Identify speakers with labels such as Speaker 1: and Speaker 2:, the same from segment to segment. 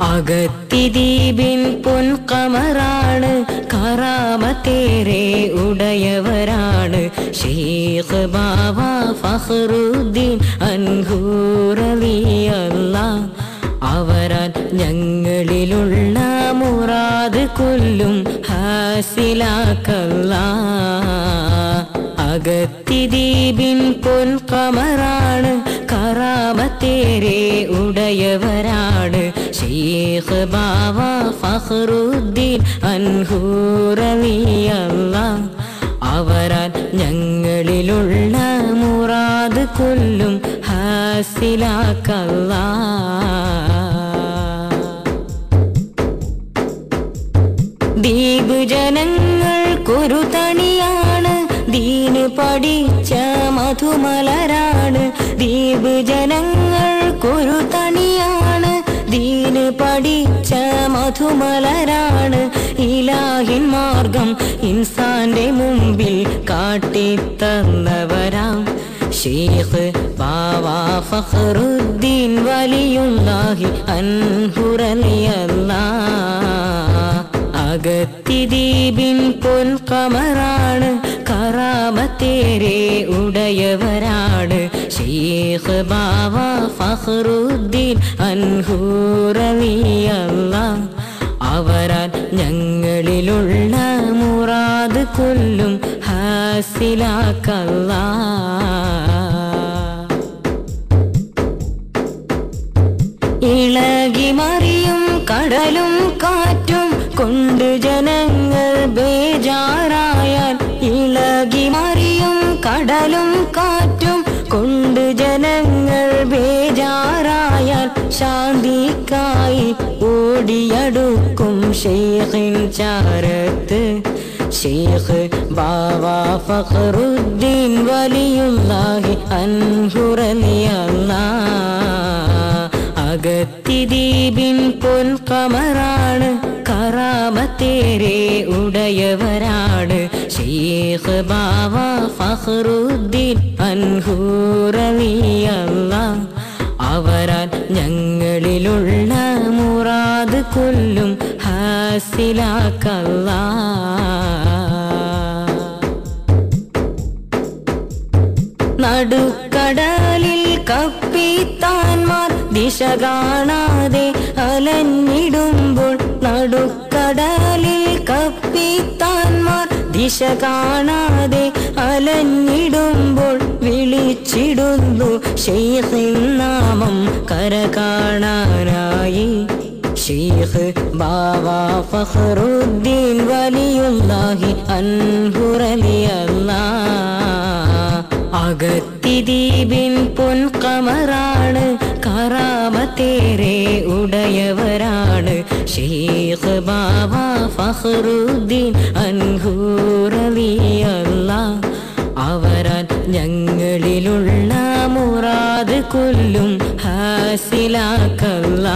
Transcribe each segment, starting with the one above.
Speaker 1: അകത്തിദീപിൻ പൊൻകമറാണ് കറാമത്തേരെ ഉടയവരാണ്. ഷെയ്ഖ് ബാബ ഫഹ്റുദ്ദീൻ അൻഹൂറലിയല്ല അവരാൻ ഞങ്ങളിലുള്ള മുറാദ് കൊല്ലും ഹാസിലാക്കല്ല. അകത്തിദീപിൻ പൊൻകമറാണ് കറാമത്തേരെ ഉടയവരാണ്. ഷെയ്ഖ് ബാവ ഫഹ്റുദ്ദീൻ അൻഹൂറലിയല്ല അവരാൽ ഞങ്ങളിലുള്ള മുറാദ് കൊല്ലും ഹാസിലാക്കല്ല ദ്വീപ് ജനങ്ങൾക്കൊരു തണിയാണ്. ദീന് പഠിച്ച മധുമലരാണ്. ദ്വീപ് ജനങ്ങൾക്കൊരു തണിയാണ്. ദീന് പഠിച്ച മധുമലരാണ് ഇലാഹിൻ മാർഗം ഇൻസാന്റെ മുമ്പിൽ കാട്ടിത്തന്നവരാം. ഷെയ്ഖ് ബാവാ ഫഖറുദ്ദീൻ വലിയുല്ലാഹി അൻഹുറലിയല്ലാ. അകത്തിദീപിൻ പൊൻകമറാണ് കറാമത്തേരെ ഉടയവരാണ് ഷെയ്ഖ് ബാവ ഫഹ്റുദ്ദീൻ അൻഹൂറലിയല്ല അവരാൽ ഞങ്ങളിലുള്ള മുറാദ് കൊല്ലും ഹാസിലാക്കല്ല ഇളകി മറിയും കടലും കാറ്റും കൊണ്ട് ജനങ്ങൾ ബേജാറായാൽ ശാന്തിക്കായി ഓടിയടുക്കും ഷെയ്ഖിൻ ചാരത്ത്. ഷെയ്ഖ് ബാവ ഫഖറുദ്ദീൻ വലിയുല്ലാഹി അൻഹുറലിയല്ലാ. അകത്തിദീപിൻ പൊൻകമറാണ് കറാമത്തേരെ അൻഹൂറലിയല്ല അവരാൽ ഞങ്ങളിലുള്ള മുറാദ് കൊല്ലും ഹാസിലാക്കല്ല. നടുക്കടലിൽ കപ്പിത്താൻമാർ ദിശ കാണാതെ അലഞ്ഞിടുമ്പോൾ നടുക്കടലിൽ കപ്പിത്താൻമാർ ദിശ കാണാതെ അലഞ്ഞിടുമ്പോൾ വിളിച്ചിടുന്നു ഷെയ്ഖിൻ നാമം കര കാണാനായി. ഷെയ്ഖ് ബാവ ഫഹറുദ്ദീൻ വലിയുല്ലാഹി അൻഹുറലിയല്ലാ അകത്തിദീപിൻ പൊൻകമറാണ് കറാമത്തേരെ ഉടയവരാണ് ഷെയ്ഖ് ബാബ ഫഹ്റുദ്ദീൻ അൻഹൂറലിയല്ല അവരാൻ ഞങ്ങളിലുള്ള മുറാദ് കൊല്ലും ഹാസിലാക്കല്ല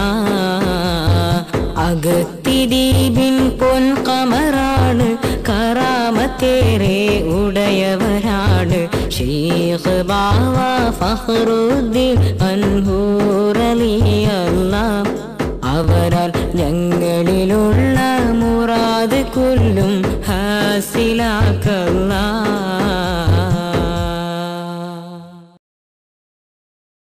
Speaker 1: അകത്തി ദീപിൻ പൊൻ കമറാണ് കറാമത്തേറെ ഉടയവരാണ്. ഷെയ്ഖ് ബാവ ഫഹ്റുദ്ദീൻ അൻഹൂറലിയല്ല അവരാൽ ഞങ്ങളിലുള്ള മുറാദ് കൊല്ലും ഹാസിലാക്കല്ല.